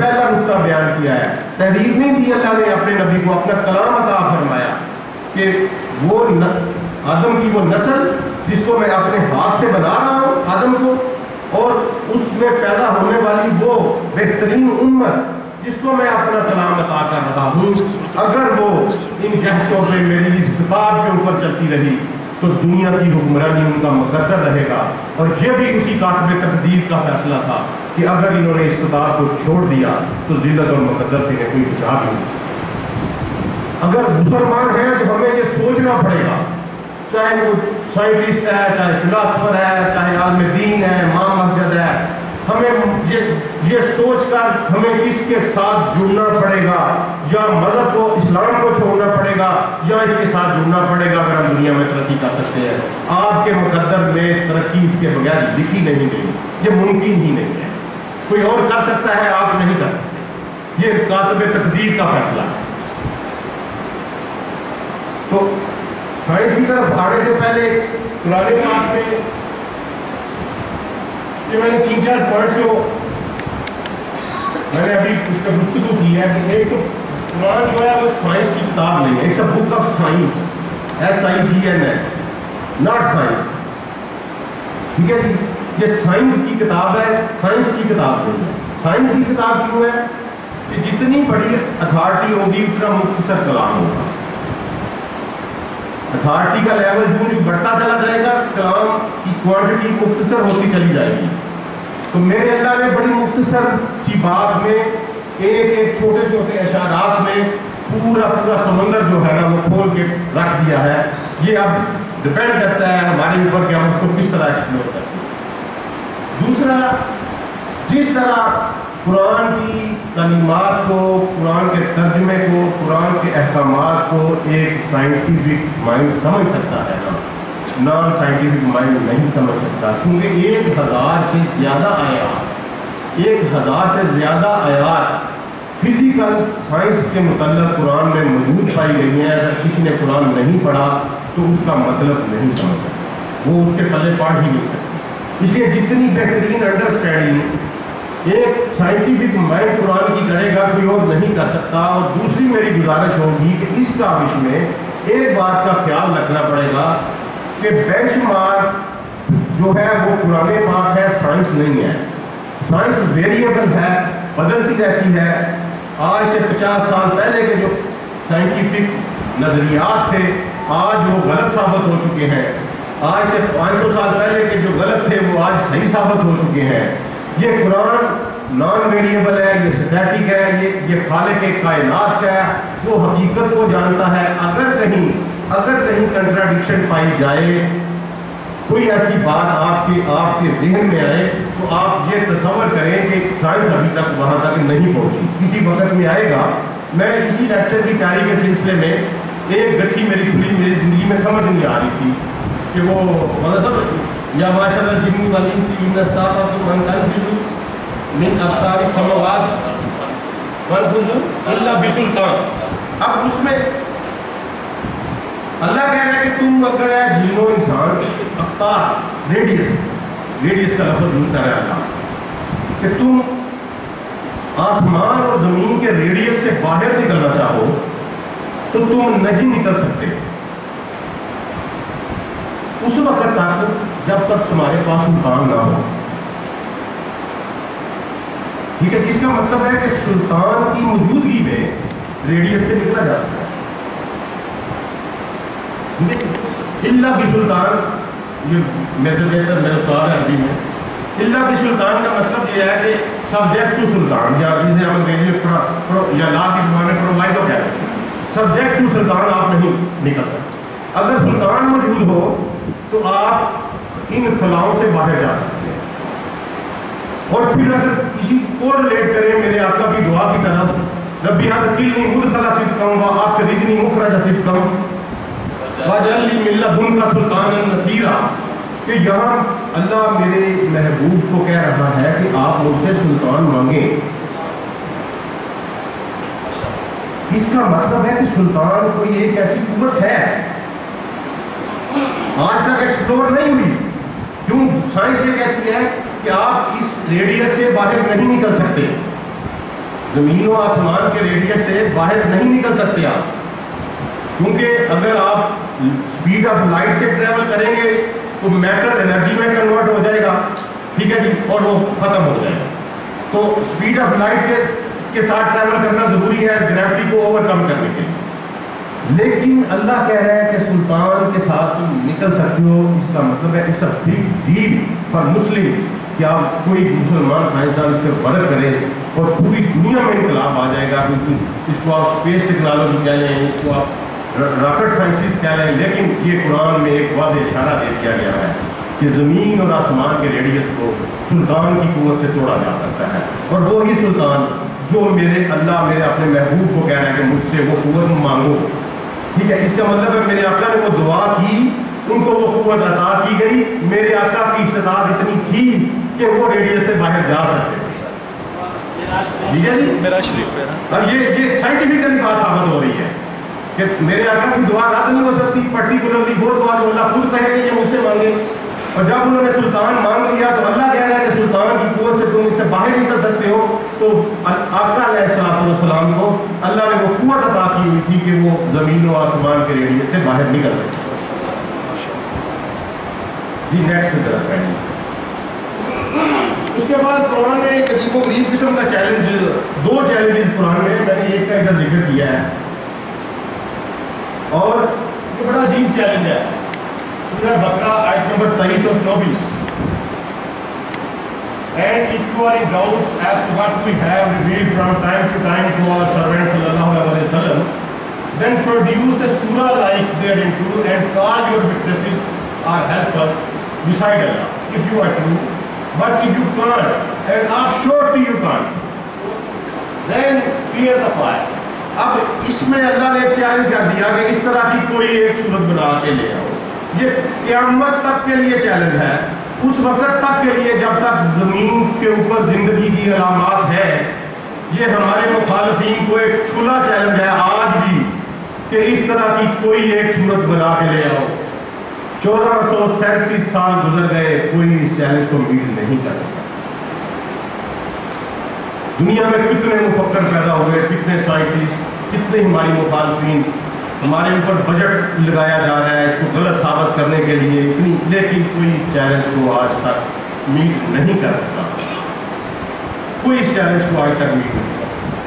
पहला नुकता बयान किया है। तहरीर नहीं दी अल्लाह ने अपने नबी को अपना कलाम अता फरमाया कि वो न, आदम की वो नस्ल जिसको मैं अपने हाथ से बना रहा हूँ आदम को और उसमें पैदा होने वाली वो बेहतरीन उम्मत जिसको मैं अपना कलाम अता कर रहा हूँ अगर वो इन जहतों पे मेरी इस किताब के ऊपर चलती रही तो दुनिया की हुक्मरानी उनका मुकदर रहेगा। और ये भी उसी कातब तकदीर का फैसला था। कि अगर इन्होंने इस किताब को छोड़ दिया तो जिल्लत और मुकदर से इन्हें कोई बचा भी नहीं सकता। अगर मुसलमान हैं तो हमें ये सोचना पड़ेगा। चाहे वो साइंटिस्ट है, चाहे फिलासफर है, चाहे आलम दीन है माँ मस्जिद है, हमें ये ये सोच कर हमें इसके साथ जुड़ना पड़ेगा। या मज़हब को, इस्लाम को छोड़ना पड़ेगा, या इसके साथ जुड़ना पड़ेगा, अगर हम दुनिया में तरक्की कर सकते हैं। आपके मुकद्दर में तरक्की इसके बगैर लिखी नहीं गई। ये मुमकिन ही नहीं है। कोई और कर सकता है, आप नहीं कर सकते। ये कातब तकदीर का फैसला है। तो साइंस की तरफ़ आने से पहले पुराने पाक में ये मैंने तीन चार पॉइंट्स जो, मैंने अभी उसका गुफ्तु की है कि एक तो जो है वो साइंस की किताब नहीं है। It's a book of science S I G N S not science ठीक है जी? ये साइंस की किताब है, साइंस की किताब नहीं है। साइंस की किताब क्यों है? कि जितनी बड़ी अथॉरिटी होगी, उतना मुख्तसर कलाम होगा। अथॉरिटी का लेवल जो जो बढ़ता चला जाएगा, कलाम की क्वांटिटी मुख्तसर होती चली जाएगी। तो मेरे अल्लाह ने बड़ी मुख्तसर की बात में एक एक छोटे छोटे इशारात में पूरा पूरा समंदर जो है ना, वो खोल के रख दिया है। ये अब डिपेंड करता है हमारे ऊपर कि हम उसको किस तरह एक्सप्लोर करते हैं दूसरा, जिस तरह कुरान की तलीमत को, कुरान के तर्जमे को, कुरान के अहकाम को एक साइंटिफिक माइंड समझ सकता है ना? नॉन साइंटिफिक माइंड नहीं समझ सकता, क्योंकि एक हज़ार से ज़्यादा आयात, एक हज़ार से ज़्यादा आयात फ़िज़िकल साइंस के मतलब कुरान में मौजूद पाई गई हैं। अगर किसी ने कुरान नहीं पढ़ा तो उसका मतलब नहीं समझ सकता। वो उसके पल्ले पढ़ ही नहीं सकती। इसलिए जितनी बेहतरीन अंडरस्टैंडिंग एक साइंटिफिक माइंड कुरान की करेगा, कोई और नहीं कर सकता। और दूसरी मेरी गुजारिश होगी कि इस काविश में एक बात का ख्याल रखना पड़ेगा कि बेंचमार्क जो है, वो पुराने पाक है साइंस नहीं है। साइंस वेरिएबल है, बदलती रहती है। आज से 50 साल पहले के जो साइंटिफिक नज़रियात थे, आज वो गलत साबित हो चुके हैं। आज से 500 साल पहले के जो गलत थे, वो आज सही साबित हो चुके हैं। ये कुरान नॉन वेरिएबल है, ये स्टैटिक है, ये ये खाले के कायनात का है, वो हकीकत को जानता है। अगर कहीं अगर कहीं कंट्राडिक्शन पाई जाए, कोई ऐसी बात आपके आपके जहन में आए तो आप ये तस्वर करें कि साइंस अभी तक वहाँ तक नहीं पहुँची। किसी वक्त में आएगा। मैं इसी लेक्चर की तैयारी के सिलसिले में एक गठी मेरी खुली मेरी ज़िंदगी में समझ नहीं आ रही थी। कि वो मतलब या माशा जिम्मी वाली सी नस्ताता तो मन कन्फ्यूजू मिन अफ्तार समवाद कन्फ्यूजू अल्लाह बिसुल्तान। अब उसमें अल्लाह कह रहा है कि तुम अगर है जीनो इंसान अफ्तार रेडियस रेडियस का लफ्ज यूज़ कर रहा था। कि तुम आसमान और ज़मीन के रेडियस से बाहर निकलना चाहो तो तुम नहीं निकल सकते। उस वक्त तक, जब तक तुम्हारे पास सुल्तान ना हो। ठीक है, इसका मतलब है कि सुल्तान की मौजूदगी में रेडियस से निकला जा सकता है। इल्ला भी सुल्तान, ये मेरे से बेहतर, मेरे उस्ताद है अरबी में। इल्ला भी सुल्तान का मतलब ये है कि सब्जेक्ट टू सुल्तान, या जिसे हम अंग्रेज़ी में या ला की ज़ुबान में प्रोवाइजो हैं सब्जेक्ट टू सुल्तान आप नहीं निकल सकते। अगर सुल्तान मौजूद हो तो आप इन खलाओं से बाहर जा सकते हैं। और फिर अगर इसी को रिलेट करें मेरे आपका भी दुआ की तरफ़ रबी हद किलनी मुदखला सिद्कम, व आखरिजनी मुखरज सिद्कम। वजल्ली मिल्ला बुन का सुल्तान नसीरा, कि यहाँ अल्लाह मेरे महबूब को कह रहा है कि आप मुझसे सुल्तान मांगे। इसका मतलब है कि सुल्तान कोई एक ऐसी कुवत है आज तक एक्सप्लोर नहीं हुई। क्यों? साइंस ये कहती है कि आप इस रेडियस से बाहर नहीं निकल सकते। ज़मीन व आसमान के रेडियस से बाहर नहीं निकल सकते आप। क्योंकि अगर आप स्पीड ऑफ़ लाइट से ट्रेवल करेंगे तो मैटर एनर्जी में कन्वर्ट हो जाएगा। ठीक है जी? और वो ख़त्म हो जाएगा। तो स्पीड ऑफ़ लाइट के, के साथ ट्रैवल करना ज़रूरी है ग्रेविटी को ओवरकम करने के लिए। लेकिन अल्लाह कह रहा है कि सुल्तान के साथ तुम निकल सकते हो। इसका मतलब है, it's a big deal for Muslim कि आप कोई मुसलमान साइंसदान इस पर वर्क करें और पूरी दुनिया में इनकलाब आ जाएगा, क्योंकि इसको आप स्पेस टेक्नोलॉजी कह लें इसको आप रॉकेट साइंसिस कह लें लेकिन ये कुरान में एक वाद इशारा दे दिया गया है कि ज़मीन और आसमान के रेडियस को सुल्तान की कुत से तोड़ा जा सकता है। और वो ही सुल्तान जो मेरे, अल्लाह मेरे अपने महबूब को कह रहा है कि मुझसे वो कुत मांगो। ठीक है इसका मतलब है मेरे आका ने वो दुआ की उनको वो कुत अदा की गई। मेरे आका की इस्तात इतनी थी कि वो रेडियस से बाहर जा सकते ठीक है जी? मेरा शरीफ सर ये ये साइंटिफिकली बात साबित हो रही है कि मेरे आका की दुआ रद्द नहीं हो सकती पर्टिकुलरली वो दुआ जो अल्लाह खुद कहे कि ये मुझसे मांगे। और जब उन्होंने सुल्तान मांग लिया तो अल्लाह कह रहा है कि सुल्तान की कुत से तुम इससे बाहर निकल सकते हो। तो आकाम को अल्लाह ने वो कुत अदा की हुई थी कि वो ज़मीन व आसमान के रेडियस से बाहर निकल सकते जी नेक्स्ट की तरफ़ उसके बाद कुरान ने एक अजीब गरीब किस्म का चैलेंज दो चैलेंजेस कुरान में, मैंने एक का इधर ज़िक्र किया है। और ये बड़ा अजीब चैलेंज है। सूर्य बकरा आयत नंबर तेईस और चौबीस and if you are in doubt as to what we have reveal from time to time to our servant सल्लल्लाहु अलैहि वसल्लम देन प्रोड्यूस अ सूरा like there into and call your weaknesses or helpers beside Allah if you are true but if you can't and are sure to you can't then fear the fire अब इसमें अल्लाह ने challenge कर दिया कि इस तरह की कोई एक सूरत बना के ले आओ। ये क्यामत तक के लिए चैलेंज है। उस वक्त तक के लिए जब तक ज़मीन के ऊपर ज़िंदगी की अलामत है, ये हमारे मुखालफी को एक खुला चैलेंज है आज भी कि इस तरह की कोई एक सूरत बना के ले आओ। चौदह सौ सैंतीस साल गुजर गए, कोई इस चैलेंज को मीट नहीं कर सकता। दुनिया में कितने मुफक्र पैदा हुए कितने साइंटिस्ट कितने हमारी मुखालफी हमारे ऊपर बजट लगाया जा रहा है इसको गलत साबित करने के लिए इतनी लेकिन कोई चैलेंज को आज तक मीट नहीं कर सकता कोई इस चैलेंज को आज तक मीट नहीं कर सकता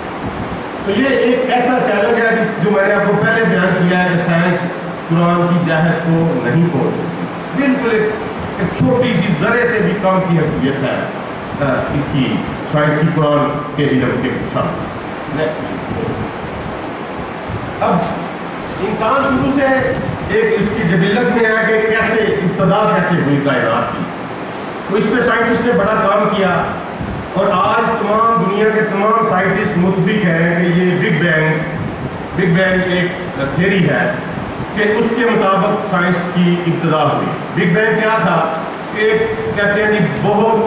तो ये एक ऐसा चैलेंज है जिस जो मैंने आपको पहले बयान किया है कि साइंस कुरान की जाहत को नहीं पहुँच सकती। बिल्कुल एक, छोटी सी जरे से भी कम की हैसियत है इसकी साइंस की कुरान के इलम के सामने। अब इंसान शुरू से एक इसकी जबिलत में है कि कैसे इब्तदा कैसे हुई कायनात की। तो इस पर साइंटिस्ट ने बड़ा काम किया और आज तमाम दुनिया के तमाम साइंटिस्ट मुतफिक हैं कि ये बिग बैंग बिग बैंग एक थेरी है कि उसके मुताबिक साइंस की इब्तदा हुई। बिग बैंग क्या था? एक कहते हैं कि बहुत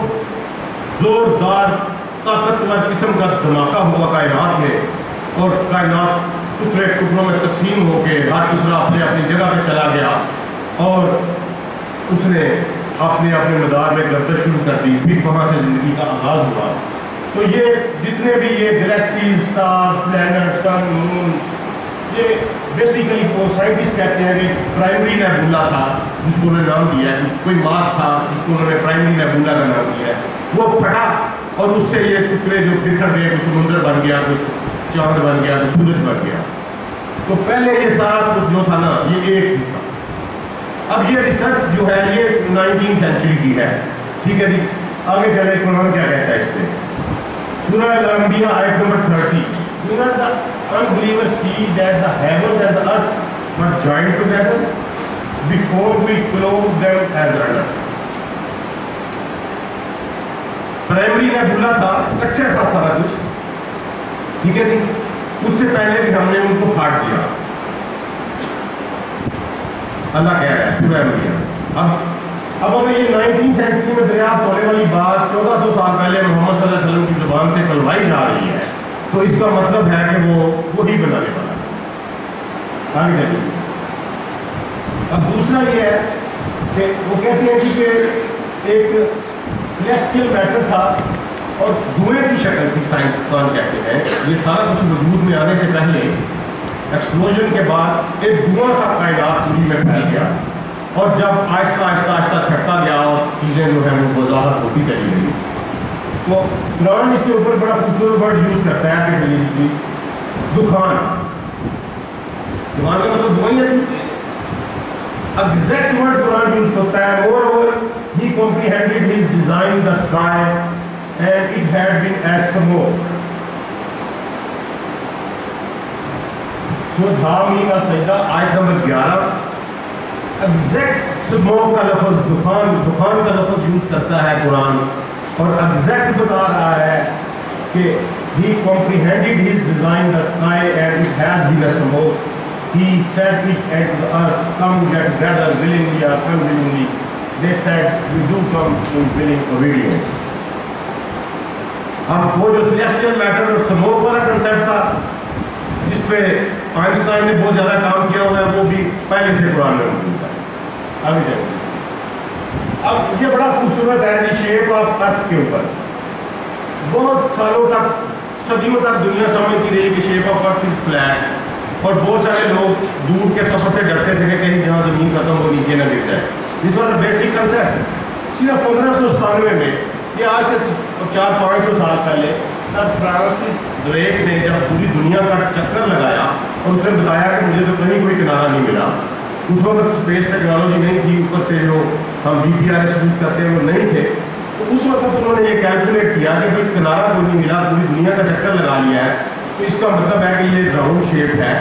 ज़ोरदार ताकतवर किस्म का धमाका हुआ कायनात में और कायनात टुकड़े टुकड़ों में तकसीम होकर हर टुकड़ा अपने अपनी जगह पर चला गया और उसने अपने अपने मदार में गर्दश शुरू कर दी। फिर वहाँ से ज़िंदगी का आगाज़ हुआ। तो ये जितने भी ये galaxy star planet sun moon ये बेसिकली वो साइंटिस्ट कहते हैं कि प्राइमरी नेबुला था, जिसको उन्होंने नाम दिया है। कोई मास था, जिसको उन्होंने प्राइमरी नेबुला का नाम दिया है। वो फटा और उससे ये टुकड़े जो बिखर गए कुछ समुंदर बन गया कुछ चाँद बन गया तो सूरज बन गया। तो पहले ये सारा कुछ जो था ना, ये एक ही था। अब ये रिसर्च जो है, ये नाइनटीन सेंचुरी की है। ठीक है जी? आगे चले कुरान क्या कहता है इस पर सूरह अल-अंबिया आयत number 30 Whereas the unbelievers see that the heavens and the earth were joined together before we clothe them as under. Primary ने बोला था इकट्ठे था सारा कुछ। ठीक है जी? उससे पहले भी हमने उनको फाड़ दिया। अल्लाह कह रहा है सूरह मरियम अब अब अगर ये नाइनटीन सेंचुरी में दरियाफ्त होने वाली बात चौदह सौ साल पहले मोहम्मद की ज़ुबान से कलवाई जा रही है तो इसका मतलब है कि वो वही बनाने वाला है। आगे अब दूसरा ये है कि वो कहते हैं कि एक सेलेस्टियल मैटर था। और धुएँ की शक्ल थी साइंटिस्टान कहते हैं। ये सारा कुछ वजूद में आने से पहले एक्सप्लोजन के बाद एक धुआँ सा कायनात पूरी में फैल गया। और जब आहिस्ता आहिस्ता आहिस्ता छटता गया और चीज़ें जो है वो वजाहत होती चली गई। तो कुरान इसके ऊपर बड़ा खूबसूरत वर्ड यूज़ करता है कि चलिए प्लीज़ दुखान। दुकान का मतलब दुआई है एग्जैक्ट वर्ड कुरान यूज़ करता है। Moreover he comprehended his design, the sky and it had been as smoke सूरत हामीन का सजदा आयत नंबर ग्यारह एग्जैक्ट स्मोक का लफ्ज दुखान दुखान का लफ्ज यूज़ करता है कुरान और एग्जैक्ट बता रहा है कि he comprehended his design the sky and it has been a smoke he said it at the earth come get gather willingly or unwillingly they said we do come in willing obedience अब वो जो celestial matter और smoke वाला concept था जिस पे Einstein ने बहुत ज़्यादा काम किया हुआ है, वो भी पहले से कुरान में मौजूद है। आगे जाए अब ये बड़ा खूबसूरत है दी शेप ऑफ़ अर्थ के ऊपर। बहुत सालों तक, सदियों तक दुनिया समझती रही कि shape of earth is flat और बहुत सारे लोग दूर के सफ़र से डरते थे कि कहीं जहाँ ज़मीन खत्म हो, नीचे ना गिर जाए। इस बार बेसिक कंसेप्ट सिर्फ़ पंद्रह सौ सतानवे में ये आज से चार पाँच सौ साल पहले सर फ्रांसिस ड्रेक ने जब पूरी दुनिया का चक्कर लगाया और उसने बताया कि मुझे तो कहीं कोई किनारा नहीं मिला। उस वक्त स्पेस टेक्नोलॉजी नहीं थी, ऊपर से जो हम D P R S use करते हैं वो नहीं थे। तो उस वक्त उन्होंने ये कैलकुलेट किया कि भाई किनारा कोई नहीं मिला, पूरी दुनिया का चक्कर लगा लिया है। तो इसका मतलब है कि ये राउंड शेप है,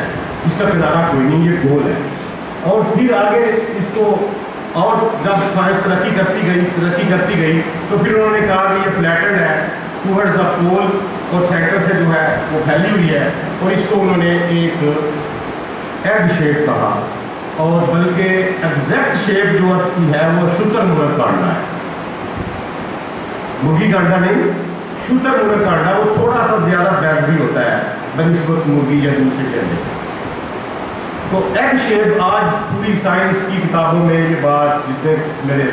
इसका किनारा कोई नहीं, ये गोल है। और फिर आगे इसको और जब साइंस तरक्की करती गई, तरक्की करती गई तो फिर उन्होंने कहा कि ये फ्लैटेड है टूवर्ड्स द पोल और सेंटर से जो है, वो फैली हुई है और इसको उन्होंने एक एग शेप कहा और बल्कि एग्जैक्ट शेप जो अर्थ की है, वो शुतर मुनक कांडा है। मुर्गी कांडा नहीं, शुतर मुनक कांडा, वो थोड़ा सा ज़्यादा भी होता है बनस्बत मुर्गी या दूसरे के अंदर तो एग शेप आज पूरी साइंस की किताबों में ये बात, जितने मेरे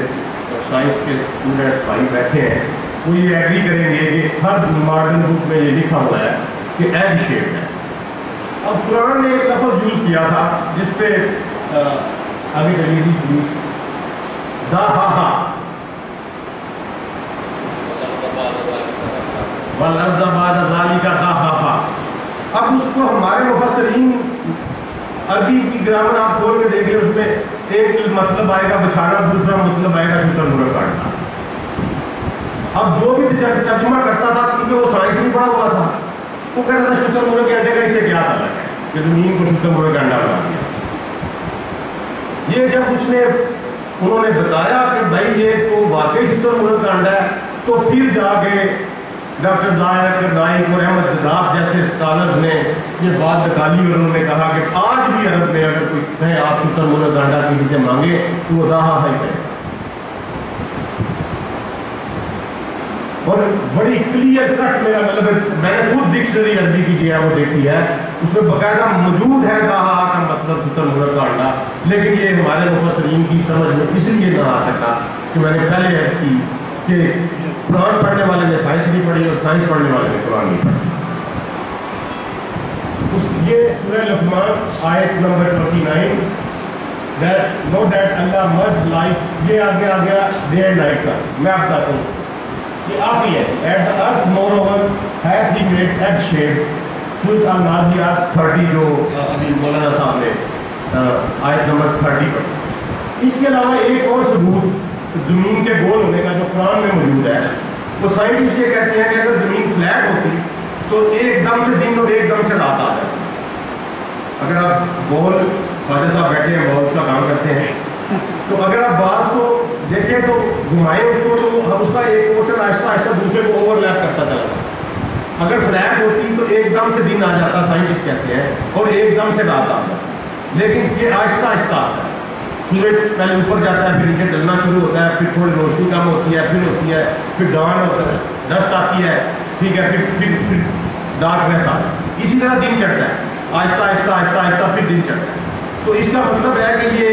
साइंस के स्टूडेंट्स भाई बैठे हैं, वो ये एग्री करेंगे कि हर मॉडर्न बुक में ये लिखा हुआ है कि एग शेप है। अब कुरान ने एक लफ्ज़ यूज़ किया था, जिस पे आगे चलिए जी प्लीज़ दा, हा हा। दा हा हा। अब उसको हमारे मुफसरीन अरबी की ग्रामर आप खोल के देख लें, उसमें एक मतलब आएगा बिछाना, दूसरा मतलब आएगा शुतर मुर्ग काटना। अब जो भी तर्जमा करता था क्योंकि वो साइंस नहीं पढ़ा हुआ था, वो कहता था शुद्ध मुर्गे के अंडे का इससे क्या है? कि ज़मीन को शुद्ध मुर्गे का अंडा बना दिया। ये जब उसने, उन्होंने बताया कि भाई ये तो वाकई शुद्ध मुर्गे का अंडा है तो फिर जाके डॉक्टर जायर नाइक और अहमद जदाब जैसे स्कॉलर्स ने ये बात निकाली और उन्होंने कहा कि भी अरब में अगर कोई कहे, आप शुद्ध मुर्गे का अंडा किसी से मांगे तो वो दाहा है कहे। और बड़ी क्लियर कट मेरा मतलब मैंने खुद डिक्शनरी अरबी की है वो देखी है, उसमें बकायदा मौजूद है कहा का मतलब मुहर का अंडा लेकिन ये हमारे मुफसरीन की समझ में इसलिए ना आ सका कि मैंने पहले अर्ज़ की कि कुरान पढ़ने वाले ने साइंस नहीं पढ़ी और साइंस पढ़ने वाले ने कुरान नहीं पढ़ी। उस ये सूरह लुकमान, आयत number twenty nine that know that Allah मज लाइफ ये आगे आ गया डे एंड नाइट का। मैं आप बताता हूँ। कि आप ही। है at the earth moreover hath he made egg shape सूरत नाजियात 30 जो अभी मौलाना साहब ने आयत नंबर 30 पर। इसके अलावा एक और सबूत, ज़मीन के गोल होने का जो कुरान में मौजूद है, वो साइंटिस्ट ये कहते हैं कि अगर ज़मीन फ्लैट होती तो एकदम से दिन और एकदम से रात आ जाती अगर आप बॉल ख्वाजा साहब बैठे हैं, बॉल्स का काम करते हैं तो अगर आप बाल्स को देखें तो घुमाएँ उसको तो उसका एक पोर्शन आहिस्ता आहिस्ता दूसरे को ओवरलैप करता चला जाता अगर फ्लैट होती तो एकदम से दिन आ जाता साइंटिस्ट कहते हैं, और एकदम से रात लेकिन ये आहिस्ता आहिस्ता आता है। सूरज पहले ऊपर जाता है, फिर नीचे डलना शुरू होता है, फिर थोड़ी रोशनी कम होती है, फिर होती है, फिर डान होता है डस्ट आती है, ठीक है फिर फिर डार्कनेस आ इसी तरह दिन चढ़ता है आहिस्ता आहिस्ता आहिस्ता आहिस्ता फिर दिन चढ़ता है तो इसका मतलब है कि ये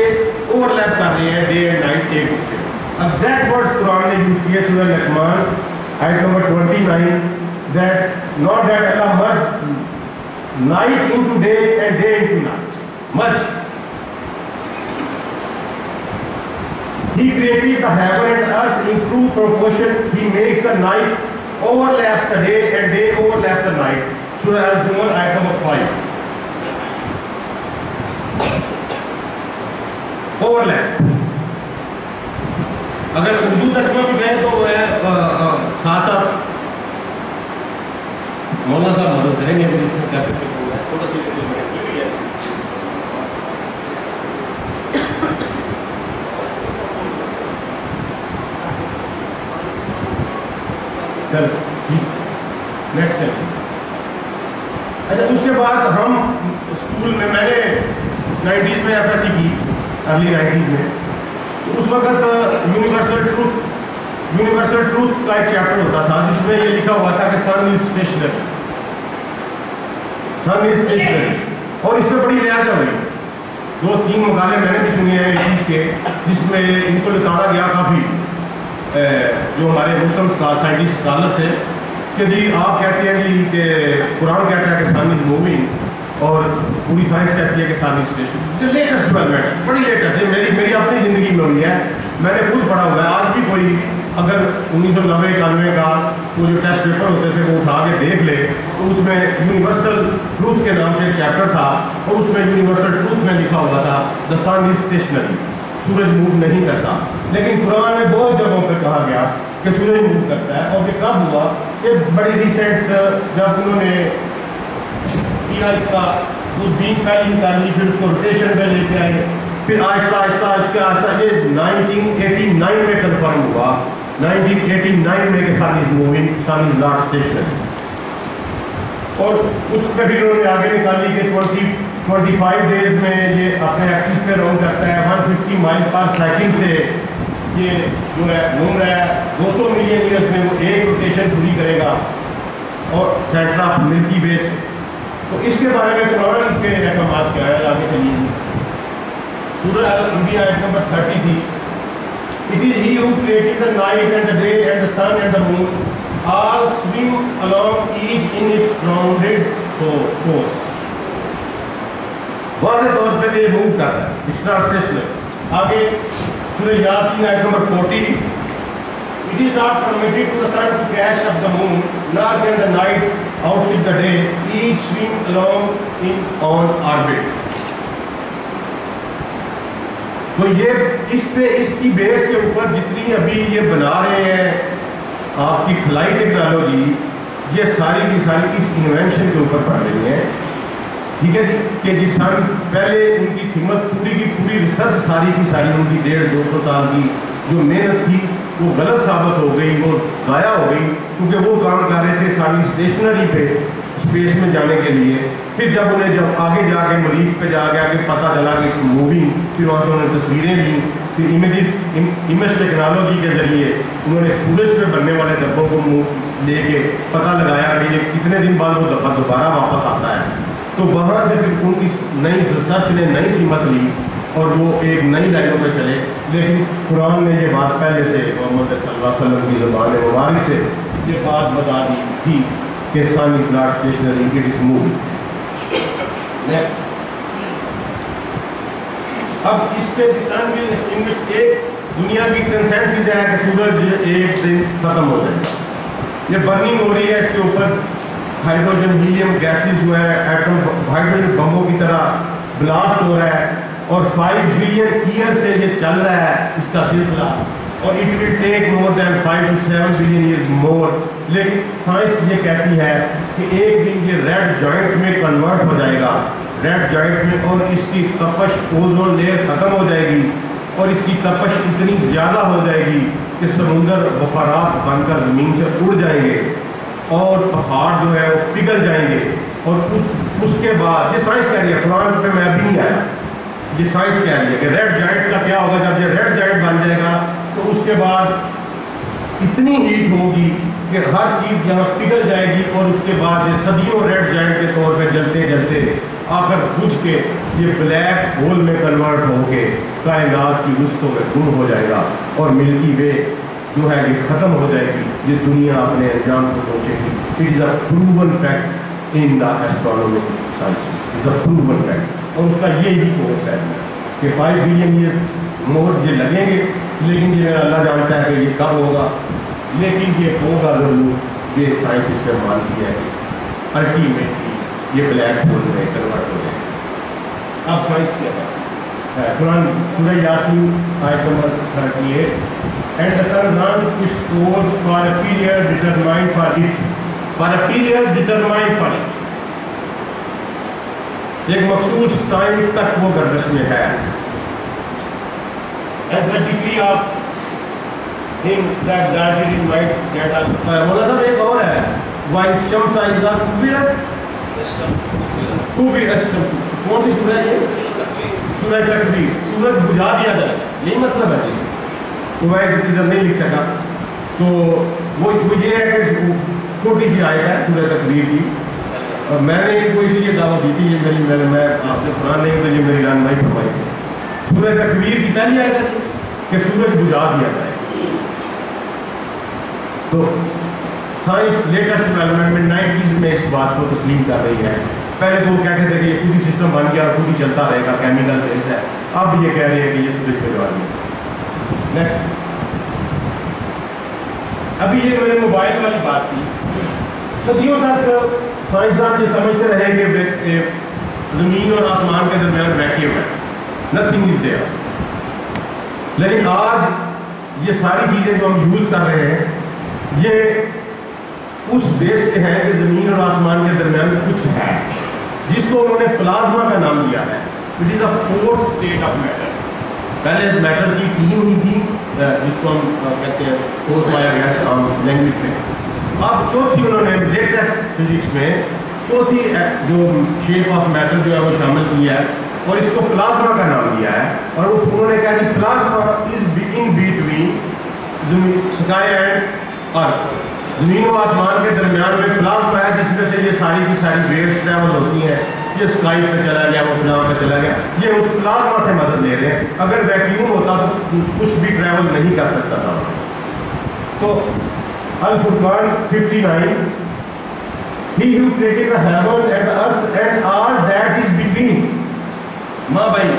ओवरलैप कर रहे हैं डे एंड नाइट एक दूसरे एग्जैक्ट वर्ड्स कुरान ने यूज़ किए सूरह लकमान ayat number 29, that not that Allah merged night into day and day into night. Merge. He created the heaven and earth in true proportion. He makes the night overlaps the day and day overlaps the night. Surah Al-Zumar, ayat number 5. Overlap अगर उर्दू तर्जमा भी गए तो वह साथ मौलाना साहब मदद करेंगे अगर इसमें कैसे थोड़ा सी नेक्स्ट अच्छा उसके बाद हम स्कूल में, मैंने नाइन्टीज़ में एफएससी की अर्ली नाइन्टीज़ में। तो उस वक्त यूनिवर्सल ट्रूथ यूनिवर्सल ट्रूथ का एक चैप्टर होता था, जिसमें ये लिखा हुआ था कि sun is stationary sun is stationary और इसमें बड़ी लिहाजा हुई दो तीन मुकाले मैंने भी सुने हैं एटीज़ के, जिसमें इनको लताड़ा गया काफ़ी। जो हमारे मुस्लिम साइंटिस्ट स्कॉलर थे, कि जी, आप कहते हैं जी कि कुरान कहता है कि सन मूविंग और पूरी साइंस कहती है कि सन स्टेशन। लेटेस्ट डेवलपमेंट बड़ी लेटेस्ट है मेरी मेरी अपनी ज़िंदगी में हुई है। मैंने खुद पढ़ा हुआ है, आज भी कोई अगर उन्नीस सौ नब्बे, इक्यानवे का वो जो टेस्ट पेपर होते थे, वो उठा के देख ले तो उसमें यूनिवर्सल ट्रूथ के नाम से एक चैप्टर था, और उसमें यूनिवर्सल ट्रूथ में लिखा हुआ था द सन इज़ स्टेशनरी सूरज मूव नहीं करता। लेकिन कुरान में बहुत जगहों पर कहा गया कि सूरज मूव करता है। और ये कब हुआ? ये बड़ी रिसेंट जब उन्होंने किया इसका, वो बीन पहली निकाली फिर उसको रोटेशन पे लेके आए। फिर आहिस्ता आहिस्ता आहिस्ता आहिस्ता, ये 1989 में कंफर्म हुआ। 1989 में के sun is moving sun is not stationary और उस पर फिर उन्होंने आगे निकाली कि 20 25 डेज़ में ये अपने एक्सिस पे राउंड करता है। 150 माइल पर सेकंड से ये जो है, घूम रहा है। 200 मिलियन ईयर्स में वो एक रोटेशन पूरी करेगा। और सेंटर ऑफ़ मिल्की बेस तो इसके बारे में कुरान के अहकाम क्या है आगे चलिए। सूरह अल-अंबिया आयत नंबर 30 थी। It is he who created the night and the day and the sun and the moon. All swim along each in its rounded course. वाजे तौर पे ये मूव कर रहा है इट्स नॉट स्टेशनरी आगे सूरह यासीन आयत number 40 It is not permitted to the sun to catch up the moon, nor can the night outstrip the day. Each swim along in on orbit. तो ये इस पे इसकी बेस के ऊपर जितनी अभी ये बना रहे हैं आपकी फ्लाई टेक्नोलॉजी ये सारी की सारी इस इन्वेंशन के ऊपर पड़ रही है ठीक है जी, कि जिस साल पहले उनकी हिम्मत पूरी की पूरी रिसर्च सारी की सारी उनकी डेढ़ दो सौ साल की जो मेहनत थी, वो गलत साबित हो गई, वो ज़ाया हो गई, क्योंकि वो काम कर रहे थे सारी स्टेशनरी पे स्पेस में जाने के लिए। फिर जब उन्हें, जब आगे जाके, मरीज़ पे जाके आगे पता चला कि इट्स मूविंग फिर वहाँ से उन्होंने तस्वीरें ली, फिर इमेजेस इमेज टेक्नोलॉजी के ज़रिए उन्होंने सूरज पे बनने वाले डब्बों को लेके पता लगाया कि ये कितने दिन बाद वो डब्बा दोबारा वापस आता है। तो वहाँ से फिर उनकी नई रिसर्च ने नई सीमत ली और वो एक नई लाइनों पर चले। लेकिन कुरान ने ये बात पहले से, मोहम्मद वसल्लम की ज़बान मुबारक से ये बात बता दी थी कि sun is not stationary it is move अब इस पे सन विल एक्सटिंग्विश एक दुनिया की कंसेंसिस है कि सूरज एक दिन ख़त्म हो जाएगा। ये बर्निंग हो रही है, इसके ऊपर हाइड्रोजन, हीलियम गैसेज जो है, एटम, हाइड्रोजन बम्बों की तरह ब्लास्ट हो रहा है और फाइव बिलियन ईयर से ये चल रहा है इसका सिलसिला। और it will take more than five to seven billion years more लेकिन साइंस ये कहती है कि एक दिन ये रेड जॉइंट में कन्वर्ट हो जाएगा। रेड जॉइंट में और इसकी तपश ओजोन लेयर ख़त्म हो जाएगी और इसकी तपश इतनी ज़्यादा हो जाएगी कि समुंदर बुखारात बनकर ज़मीन से उड़ जाएँगे। और पहाड़ जो है वो पिघल जाएँगे। और उस, उसके बाद, ये साइंस कह रही है कुरान पे मैं अभी नहीं आया। ये साइंस कह रही है कि रेड जॉइंट का क्या होगा, जब ये रेड जॉइंट बन जाएगा तो उसके बाद इतनी हीट होगी कि हर चीज़ यहाँ पिघल जाएगी और उसके बाद ये सदियों रेड जॉइंट के तौर पे जलते जलते आकर बुझ के ये ब्लैक होल में कन्वर्ट होके कायनात की रुस्तों में गुम हो जाएगा और मिल्की वे जो है ये ख़त्म हो जाएगी, ये दुनिया अपने अंजाम को पहुँचेगी। It is a proven fact in the astronomic sciences is a proven fact और उसका ये ही कोर्स है कि फाइव बिलियन ईयर्स मोर ये लगेंगे, लेकिन ये अल्लाह जानता है कि ये कब होगा। लेकिन ये होगा ज़रूर, ये साइंस इस पर मानती है अल्टीमेटली ये ब्लैक होल में कन्वर्ट हो जाएगा। अब साइंस क्या है? कुरान सूरह यासीन, आयत number thirty eight and the sun runs its course for a period determined for it. For a period determined for it. एक मखसूस टाइम तक वो गर्दश में है। As a degree of thing that that it might get up बोला साहब एक और है। वाइस शम्स इज़ अ कुविरत कुविरत कौन सी सूरज है सूरज तकवीर सूरज बुझा दिया जाए। यही मतलब है। तो मैं इधर नहीं लिख सका तो वो वो ये है कि छोटी सी आयत है सूर्य तकबीर की। और मैंने इनको इसीलिए दावा दी थी, ये मेरी, मैंने, मैं आपसे पुरान नहीं तो ये मेरी रानमाई फरमाई। थी सूर्य तकबीर की पहली आयत है कि सूरज बुझा दिया जाए। तो साइंस लेटेस्ट डेवलपमेंट में नाइन्टीज में इस बात को तस्लीम कर रही है। पहले तो वो कहते थे कि ये खुद ही सिस्टम बन गया और खुद ही चलता रहेगा केमिकल चेंज है। अब ये कह रहे हैं कि ये सूरज बुझा दिया। नेक्स्ट अभी ये मैंने मोबाइल वाली बात की सदियों तक साइंसदान ये समझते रहे कि ज़मीन और आसमान के दरमियान वैक्यूम है। नथिंग इज़ देयर लेकिन आज ये सारी चीज़ें जो हम यूज़ कर रहे हैं, ये उस देश पे है कि ज़मीन और आसमान के दरमियान कुछ है, जिसको उन्होंने प्लाज्मा का नाम दिया है which is the fourth state of matter पहले मैटर की टीम हुई थी जिसको हम कहते हैं लैंग्वेज में। अब चौथी उन्होंने लेटेस्ट फिजिक्स में चौथी जो शेप ऑफ़ मैटर जो है वो शामिल किया है, और इसको प्लाज्मा का नाम दिया है। और उन्होंने कहा कि plasma is in between sky and earth ज़मीन व आसमान के दरमियान में प्लाज्मा है, जिसमें से ये सारी की सारी वेव्स ट्रैवल होती हैं। ये स्काई पे चला गया, वो फ़िलहाल पे चला गया। ये उस प्लाज्मा से मदद ले रहे हैं। अगर वैक्यूम होता तो कुछ भी ट्रैवल नहीं कर सकता था तो अल Furqan 59 He who created the heaven and the earth and all that is between. माँ भाई,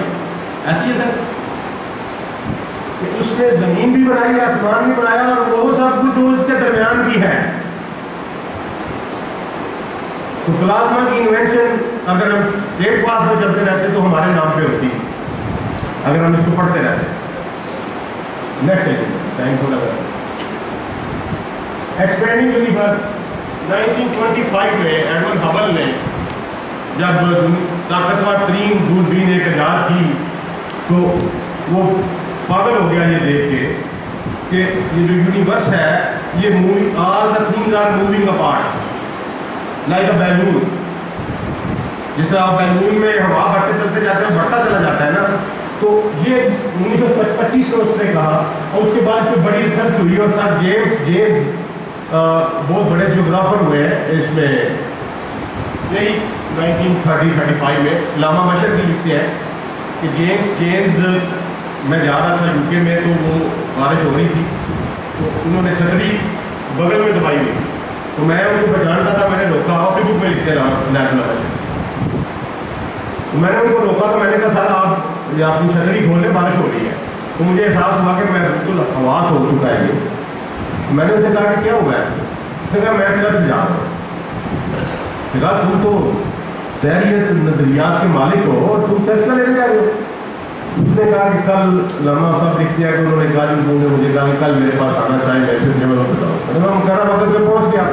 ऐसी है सर? कि उसने ज़मीन भी बनाई, आसमान भी बनाया और वो सब कुछ जो उसके दरमियान भी है। तो प्लाज्मा की इन्वेंशन अगर हम स्टेट पास में चलते रहते तो हमारे नाम पे होती। अगर हम इसको पढ़ते रहते। नेक्स्ट एक्सपेंडिंग यूनिवर्स 1925 में एडवन हबल ने जब ताकतवर तरीन दूरबीन एक आज़ाद की तो वो पागल हो गया ये देख के कि ये जो यूनिवर्स है, ये moving all the things are moving apart like a balloon जिस तरह बैलून में हवा बढ़ते चलते जाते हैं, बढ़ता चला जाता है ना तो ये उन्नीस सौ पच्चीस में उसने कहा, और उसके बाद फिर बड़ी रिसर्च हुई और सर जेम्स जेम्स बहुत बड़े जोग्राफर हुए हैं इसमें। यही 1930-35 में लामा मशर भी लिखते हैं कि जेम्स जेम्स, मैं जा रहा था यूके में तो वो बारिश हो रही थी तो उन्होंने छतरी बगल में दबाई हुई थी। तो मैं उनको पहचानता था, मैंने रोका, अपनी बुक में लिखते नेशनल भाषा तो मैंने उनको रोका तो मैंने कहा, सर, आप ये अपनी छतरी खोल लें बारिश हो रही है। तो मुझे एहसास हुआ कि मैं बिल्कुल हवास हो चुका है ये। तो मैंने उनसे कहा कि क्या हुआ है? उसने कहा, मैं चर्च जा रहा हूँ। कहा तुम तो दैरियत नज़रियात के मालिक हो और तुम चर्च का लेने जा रहे हो उसने कहा कि कल लम्हा साहब लिखते दिया कि उन्होंने कहा उन्होंने मुझे कहा कि कल मेरे पास आना चाहिए वैसे मुझे मैं पे पहुँच गया।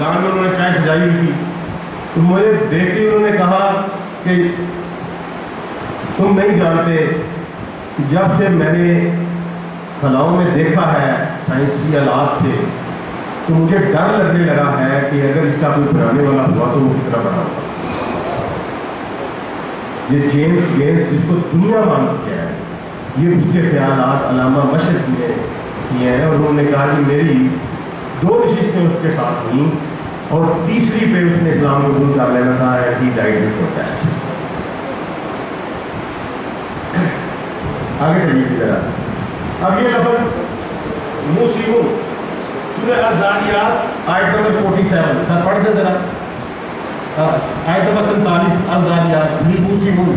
लान में उन्होंने चाय सजाई हुई थी। तो मुझे देख के उन्होंने कहा कि तुम नहीं जानते, जब से मैंने कलाओं में देखा है साइंसी आलात से तो मुझे डर लगने लगा है कि अगर इसका कोई बनाने वाला हुआ तो वो कितना बड़ा होगा। ये जेम्स जेम्स जिसको दुनिया मानती है, ये उसके ख्याल अलामा मशर ने किए हैं और उन्होंने कहा कि मेरी दो नशिस्तें उसके साथ हुई और तीसरी पे उसने इस्लाम कबूल कर लेना था ही डाइड बिफोर दैट आगे चलिए की जरा अब ये लफज मुसीबुन सुन अजादियात आयत नंबर 47 सेवन सर, पढ़ दे जरा। हाँ, आयत नंबर सैतालीस अजादियात मुसीबुन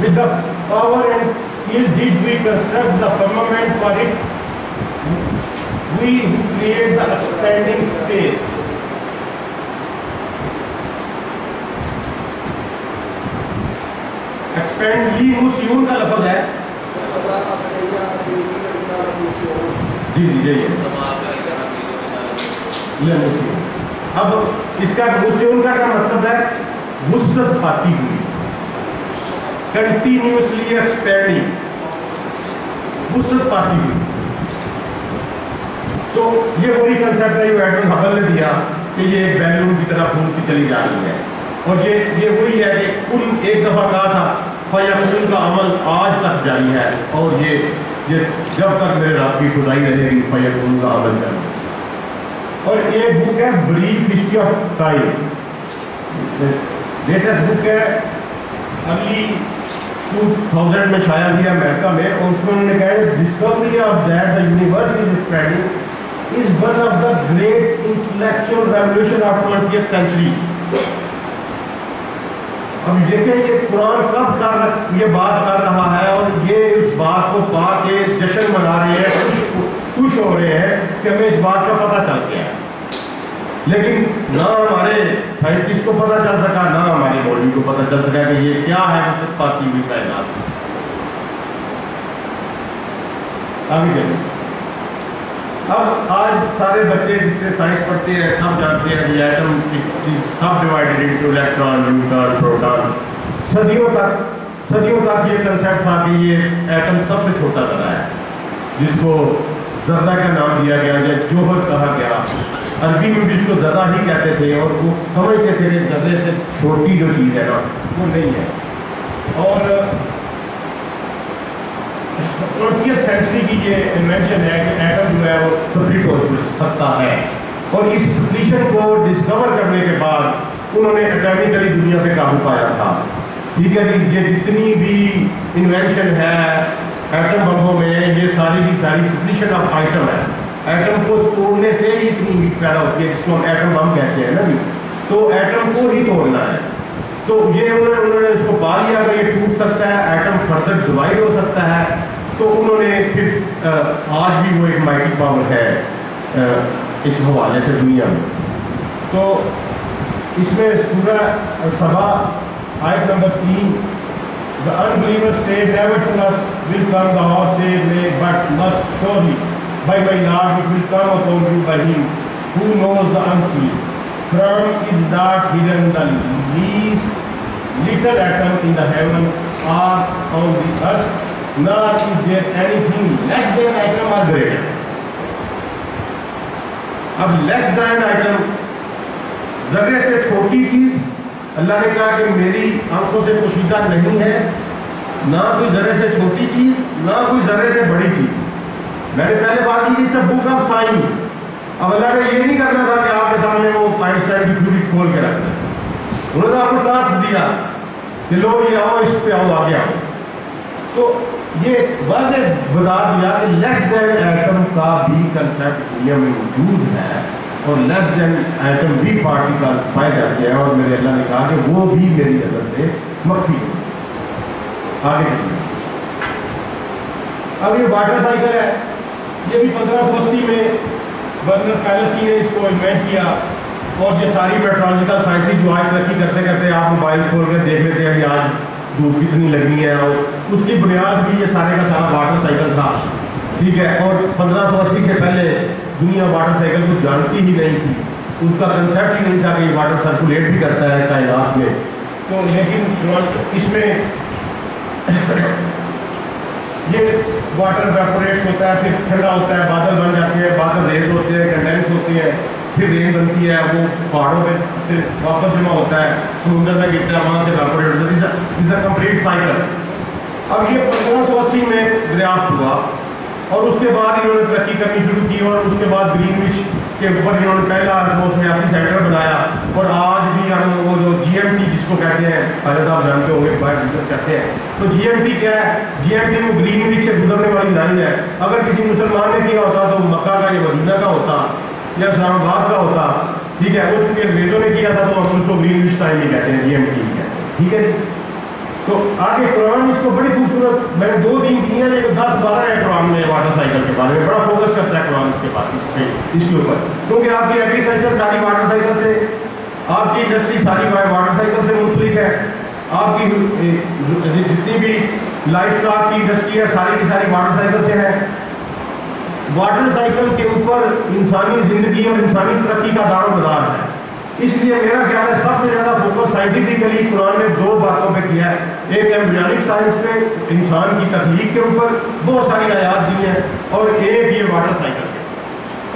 with the power and skill did we construct the firmament for it we create the expanding space expand ली मुस्यून का लफ्ज है जी जी जी अब इसका मुस्यून का क्या मतलब है? वुसत पाती हुई। कंटिन्यूसली एक्सपेंडिंग वुसत पाती हुई। तो ये वही कंसेप्ट है जो एडम हबल ने दिया कि ये बैलून की तरह घूमती चली जा रही है। और ये ये वही है कि कुल एक दफ़ा कहा था फयाकुन का अमल आज तक जारी है। और ये ये जब तक मेरे रात की खुदाई रहेगी फयाकुन का अमल जारी और ये बुक है brief history of time latest book है अर्ली 2000 में शाया हुई अमेरिका में। और उसमें उन्होंने कहा discovery of that the universe is spreading is one of the great intellectual revolution of twenty century अब देखें ये कुरान कब कर ये बात कर रहा है और ये उस बात को पा के जश्न मना रहे हैं, खुश खुश हो रहे हैं कि हमें इस बात का पता चल गया लेकिन ना हमारे साइंटिस्ट को पता चल सका, ना हमारी बॉडी को पता चल सका कि ये क्या है वो पाती हुई कायनात आगे चलिए। अब आज सारे बच्चे जितने साइंस पढ़ते हैं, सब जानते हैं कि एटम इलेक्ट्रॉन न्यूट्रॉन प्रोटॉन सदियों तक सदियों तक ये था कि ये एटम सबसे छोटा जरा है, जिसको जर्रा का नाम दिया गया, या जोहर कहा गया। अरबी में जिसको ज़रा ही कहते थे, और वो समझते थे कि जर्रे से छोटी जो चीज़ है ना, वो नहीं है। और सेंचुरी की ये इन्वेंशन है कि एटम जो है वो स्प्लिट हो सकता है। और इस स्प्लिशन को डिस्कवर करने के बाद उन्होंने एटॉमिकली दुनिया पे काबू पाया था। ठीक है जी, ये जितनी भी इन्वेंशन है एटम बम्बों में, ये सारी की सारी स्प्लिशन ऑफ़ आइटम है। एटम को तोड़ने से ही इतनी हीट पैदा होती है, जिसको हम एटम बम कहते हैं ना जी। तो एटम को ही तोड़ना है। तो ये उन्होंने उन्होंने इसको पा लिया कि ये टूट सकता है एटम फर्दर डिवाइड हो सकता है। तो उन्होंने फिर आज भी वो एक माइटी पावर है इस हवाले से दुनिया में। तो इसमें सूर्य सभा, आयत नंबर तीन the unbeliever say but most surely by by lord will come account you by he who knows the unseen from is not hidden the least little atom in the heaven or on the earth not is there anything less than atom or greater अब less than atom जर्रे से छोटी चीज़। अल्लाह ने कहा कि मेरी आँखों से पोशीदा नहीं है, ना कोई जर्रे से छोटी चीज़, ना कोई जर्रे से बड़ी चीज़। मैंने पहले बात की थी बुक ऑफ़ साइंस अब अल्लाह ने ये नहीं करना था कि आपके सामने वो आइंस्टाइन की थ्योरी खोल के रख दें। उन्होंने तो आपको टास्क दिया कि लो, ये आओ, इस पे आओ, आगे आओ। तो ये वजह बता दिया कि लेस देन एटम का भी कंसेप्ट दुनिया में मौजूद है और लेस देन एटम भी पार्टिकल पाए जाते हैं और मेरे अल्लाह ने कहा कि वो भी मेरी नज़र से मख्फी है। आगे अब ये वाटर साइकिल है। ये भी पंद्रह सौ अस्सी में बर्नर पैलेसी ने इसको इन्वेंट किया और ये सारी मेट्रोलॉजिकल साइंसी जो आज तरक्की करते करते आप मोबाइल खोल कर देख लेते हैं कि आज धूप कितनी लगनी है और उसकी बुनियाद भी ये सारे का सारा वाटर साइकिल था। ठीक है, और पंद्रह सौ अस्सी से पहले दुनिया वाटर साइकिल को जानती ही नहीं थी। उनका कंसेप्ट ही नहीं था कि वाटर सर्कुलेट भी करता है कायनात में। तो लेकिन इसमें ये वाटर वेपोरेट्स होता है, फिर ठंडा होता है, बादल बन जाते हैं, बादल रेज होते हैं कंडेंस होते हैं, फिर रेन बनती है, वो पहाड़ों में से वापस जमा होता है, समुद्र में गिरता है, वहाँ से वेपोरेट होता है। कंप्लीट साइकिल अब ये पंद्रह सौ अस्सी में दरियाफ्त हुआ। और उसके बाद इन्होंने तरक्की करनी शुरू की और उसके बाद ग्रीनविच के ऊपर इन्होंने पहला मौसमियाती सेंटर बनाया। और आज भी हम वो जो जीएमटी जिसको कहते हैं फ़ायदा साहब जानते होंगे बाहर डिस्कस करते हैं। तो जीएमटी क्या है? जीएमटी वो ग्रीनविच से गुजरने वाली लाइन है। अगर किसी मुसलमान ने किया होता तो मक्का का या मदीना का होता, या इस्लामाबाद का होता, ठीक है? वो चूँकि अंग्रेज़ों ने किया था तो हम उसको ग्रीनविच टाइम ही कहते हैं जीएमटी कहते हैं। ठीक है जी? तो आगे कुरान इसको बड़ी खूबसूरत, मैंने दो तीन दी हैं, लेकिन दस बारह है कुरान में वाटर साइकिल के बारे में। बड़ा फोकस करता है कुरान इसके पास, इस पे, इसके ऊपर। क्योंकि आपकी एग्रीकल्चर सारी वाटर साइकिल से, आपकी इंडस्ट्री सारी वाटर साइकिल से मुंसलिक है। आपकी जितनी भी लाइफ स्टॉक की इंडस्ट्री है, सारी की सारी वाटर साइकिल से है। वाटर साइकिल के ऊपर इंसानी ज़िंदगी और इंसानी तरक्की का दारो मदार है। इसलिए मेरा ख्याल है सबसे ज़्यादा फोकस साइंटिफिकली कुरान ने दो बातों पे किया है। एक एम्ब्रियानिक साइंस पे, इंसान की तकलीफ़ के ऊपर, बहुत सारी आयात दी हैं, और एक ये वाटर साइकिल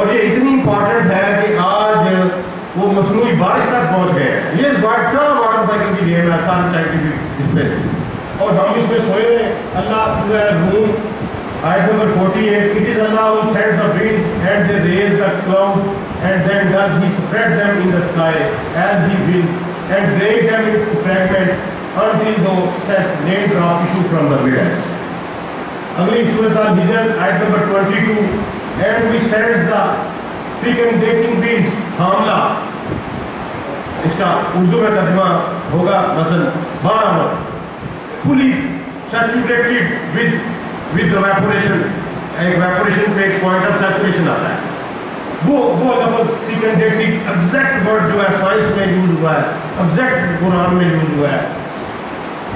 और ये इतनी इंपॉर्टेंट है कि आज वो मसनू बारिश तक पहुँच गए ये सारा वाटर साइकिल की गेम है, सारी साइंटिफिक इस पर और हम इसमें सोए हुए अल्लाह रूम। आयत number 48 it is Allah the winds and they raise the clouds and then does he spread them in the sky as he will and break them into fragments until those such raindrop issue from the middle अगली सूरत अल-हिजर आयत number 22 and we sends the fecundating beans हामला इसका उर्दू में तर्जमा होगा मतलब बारह word fully saturated with with evaporation एक वेपोरेशन पे एक पॉइंट ऑफ़ सैचुरेशन आता है वो वो लफ्ज फ्रिकेंडेटिंग एग्जैक्ट वर्ड जो है साइंस में यूज़ हुआ है एग्जैक्ट कुरान में यूज़ हुआ है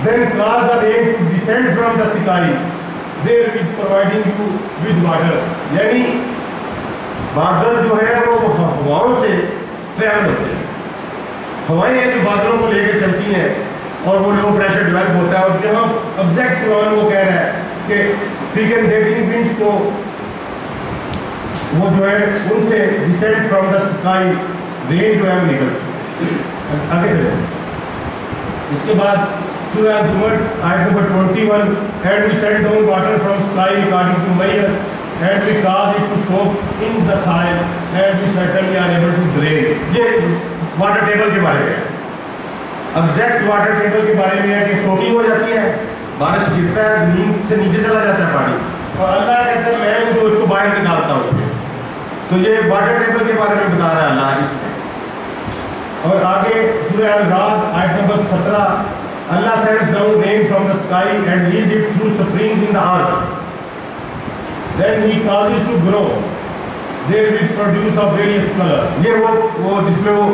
then cause the rain to descend from the sky. There with providing you with water. यानी बादल जो है वो हवाओं से ट्रैवल होते हैं। हवाएँ हैं जो बादलों को लेकर चलती हैं और वो लो प्रेशर डेवलप होता है। और जहाँ एग्जैक्ट कुरान वो कह रहा है कि फ्रीकन डेटिंग विंड्स को वो जो है, उनसे descend from the sky rain जो है वो निकलती आगे चले इसके बाद सूरह जुमर आयत number 21 and we send down water from sky according to measure and we cause it to soak in the soil and we certainly are able to drain. ये वाटर टेबल के बारे में एग्जैक्ट वाटर टेबल के बारे में है कि soaking हो जाती है, बारिश गिरता है, ज़मीन से नीचे चला जाता है पानी। और अल्लाह कहता है, मैं उसको बाहर निकालता हूँ। तो ये वाटर टेबल के बारे में बता रहा है अल्लाह इसमें। और आगे रात आयत नंबर सत्रह, Allah sends down rain from the sky and leads it through springs in the earth then he causes to grow there will produce a various colour ये वो वो जिसमें वो